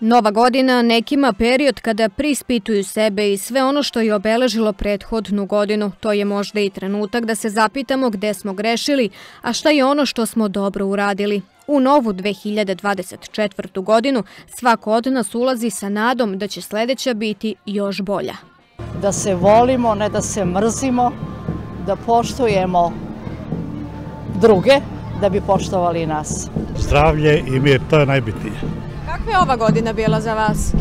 Nova godina nekima period kada prispituju sebe i sve ono što je obeležilo prethodnu godinu. To je možda i trenutak da se zapitamo gde smo grešili, a šta je ono što smo dobro uradili. U novu 2024. godinu svako od nas ulazi sa nadom da će sledeća biti još bolja. Da se volimo, ne da se mrzimo, da poštujemo druge, da bi poštovali nas. Zdravlje i mir, to je najbitnije. Kakva je ova godina bila za vas?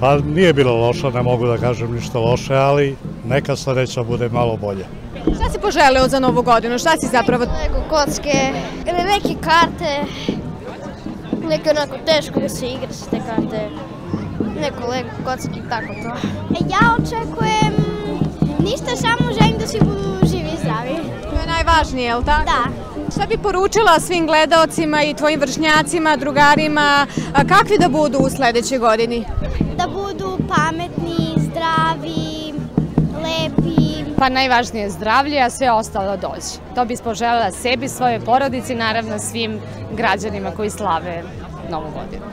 Pa nije bilo loša, ne mogu da kažem ništa loše, ali neka sledeća bude malo bolje. Šta si poželeo za novu godinu? Šta si zapravo... Neko kocke ili neke karte. Neke onako teško da se igra sa te karte. Neko lego kocki, tako to. Ja očekujem ništa, samo želim najvažnije, je li tako? Da. Šta bi poručila svim gledaocima i tvojim vršnjacima, drugarima, kakvi da budu u sledećoj godini? Da budu pametni, zdravi, lepi. Pa najvažnije je zdravlje, a sve ostalo dođe. To bi poželjela sebi, svoje porodici, naravno svim građanima koji slave Novu godinu.